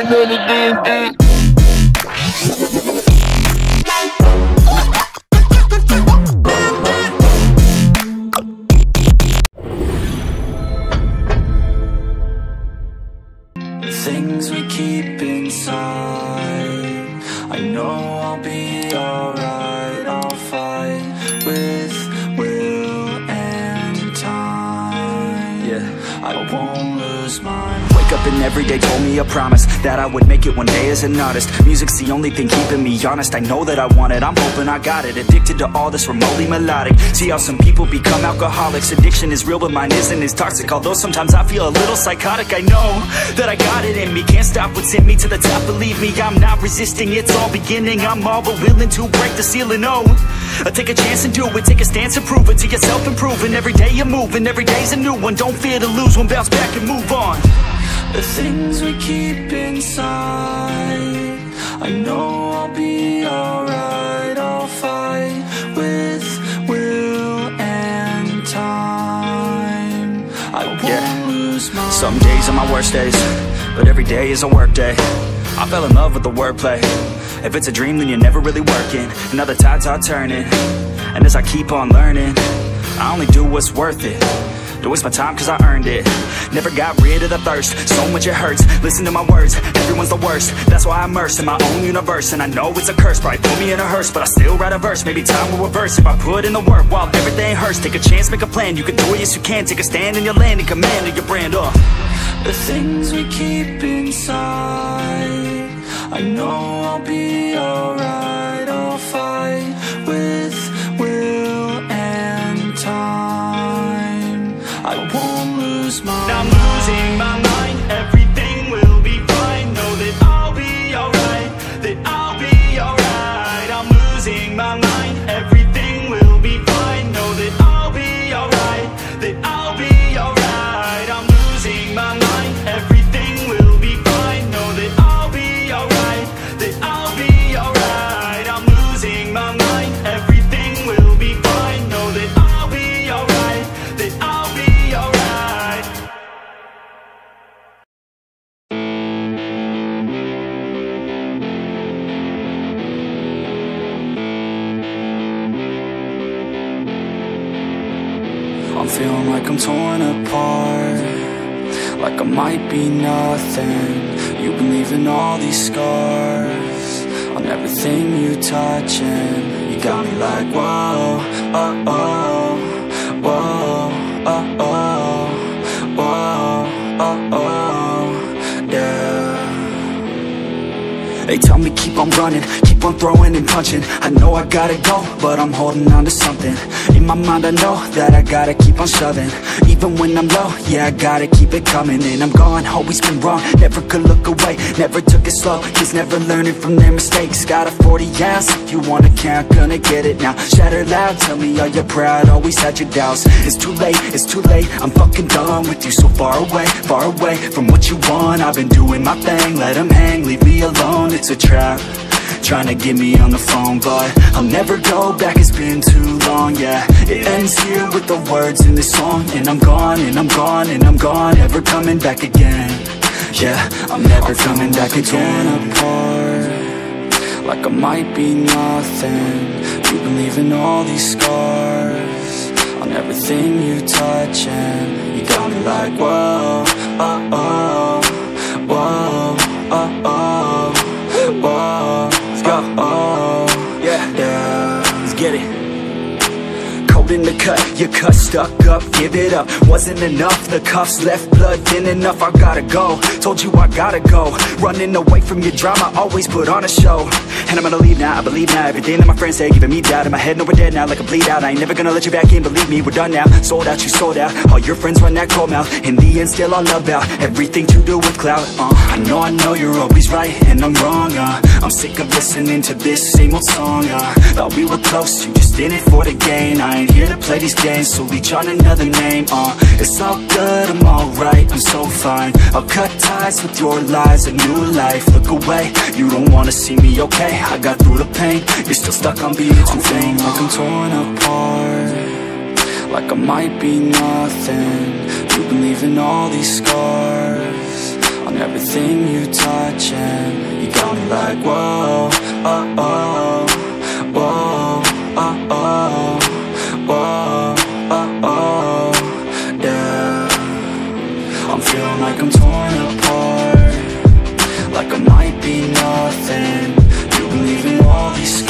Things we keep inside. I know I'll be alright I'll fight with will and time. Yeah, I won't lose mine Wake up and every day told me a promise That I would make it one day as an artist. Music's the only thing keeping me honest. I know that I want it, I'm hoping I got it. Addicted to all this remotely melodic. See how some people become alcoholics. Addiction is real but mine isn't as toxic. Although sometimes I feel a little psychotic I know that I got it in me. Can't stop what's in me to the top. Believe me, I'm not resisting. It's all beginning. I'm all but willing to break the ceiling Oh, I take a chance and do it. Take a stance and prove it. To yourself Improving. Every day you're moving. Every day's a new one. Don't fear to lose one. Bounce back and move on The things we keep inside I know I'll be alright I'll fight with will and time I won't Yeah. lose my Some days are my worst days, but every day is a work day. I fell in love with the wordplay. If it's a dream, then you're never really working. And now the tides are turning. And as I keep on learning, I only do what's worth it. Don't waste my time cause I earned it. Never got rid of the thirst, so much it hurts. Listen to my words, everyone's the worst. That's why I'm immersed in my own universe. And I know it's a curse, probably put me in a hearse, but I still write a verse. Maybe time will reverse if I put in the work while everything hurts. Take a chance, make a plan. You can do it, yes you can. Take a stand in your land and command of your brand. Uh. The things we keep inside I know I'll be my mind, feeling like I'm torn apart. Like I might be nothing. You've been leaving all these scars On everything you touch and You got me like whoa, oh, oh Whoa, oh, oh Whoa, oh, oh Yeah. They tell me keep on running, keep on throwing and punching. I know I gotta go, but I'm holding on to something. In my mind I know that I gotta keep on shoving. Even when I'm low, yeah I gotta keep it coming. And I'm gone, always been wrong, never could look away Never took it slow, kids never learning from their mistakes. Got a 40 ounce, if you wanna count, gonna get it now. Shatter loud, tell me are you proud, always had your doubts. It's too late, it's too late, I'm fucking done with you So far away, far away from what you want. I've been doing my thing, let 'em hang, leave me alone. It's a trap Trying to get me on the phone But I'll never go back, it's been too long, yeah. It ends here with the words in this song. And I'm gone, and I'm gone, and I'm gone. Never coming back again Yeah, I'm never coming back again apart. Like I might be nothing. You've been leaving all these scars On everything you touch And you got me like whoa, oh, oh in the cut, your cut stuck up, give it up. Wasn't enough, the cuffs left blood thin enough. I gotta go, told you I gotta go. Running away from your drama, always put on a show And I'm gonna leave now, I believe now. Everything that my friends say, giving me doubt. In my head, no we're dead now, like a bleed out. I ain't never gonna let you back in, believe me, we're done now. Sold out, you sold out, all your friends run that cold mouth. In the end, still all about everything to do with clout uh, I know, I know you're always right, and I'm wrong uh, I'm sick of listening to this same old song uh, Thought we were close, you just in it for the gain. I ain't here to play these games, so reach on another name uh, It's all good, I'm alright, I'm so fine. I'll cut ties with your lies, a new life. Look away, you don't wanna see me okay I got through the pain, you're still stuck on being too vain. Like I'm uh, torn apart. Like I might be nothing. You've been leaving all these scars On everything you touch And you got me like, whoa, oh, oh Whoa, oh, oh Whoa, oh, oh Yeah. I'm feeling like I'm torn apart. Like I might be nothing leaving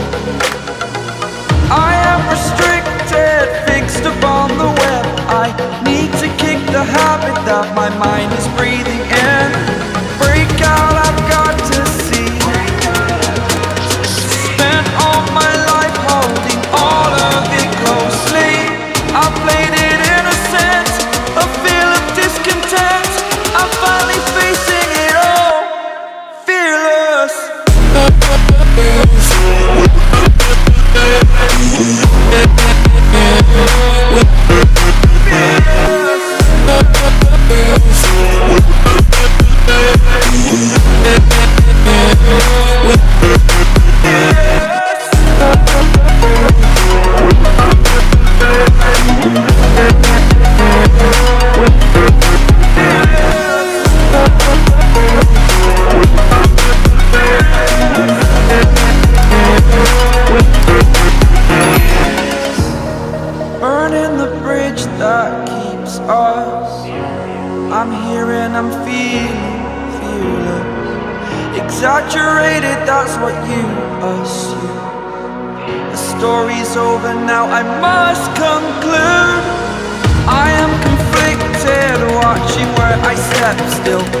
still.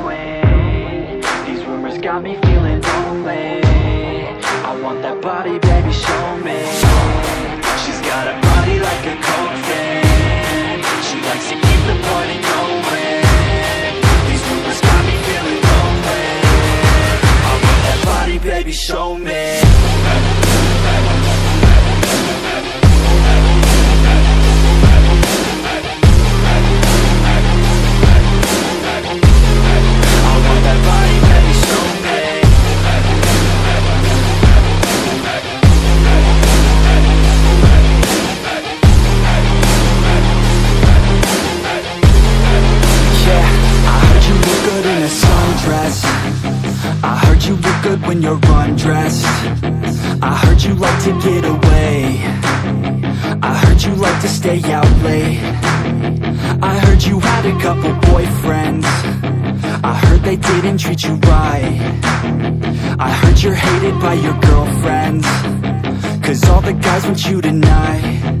got me feeling lonely. I want that body, baby, show me. She's got a body like a coke didn't treat you right. I heard you're hated by your girlfriends. Cause all the guys want you tonight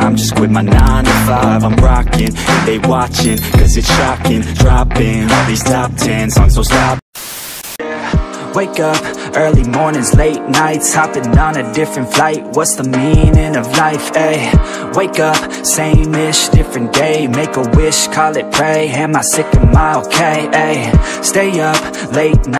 I'm just quit my 9 to 5 I'm rocking, they watching Cause it's shocking, dropping All these top 10 songs, so stop. Wake up, early mornings, late nights Hopping on a different flight. What's the meaning of life, ayy? Wake up, same-ish, different day. Make a wish, call it pray. Am I sick, am I okay, ayy? Stay up, late night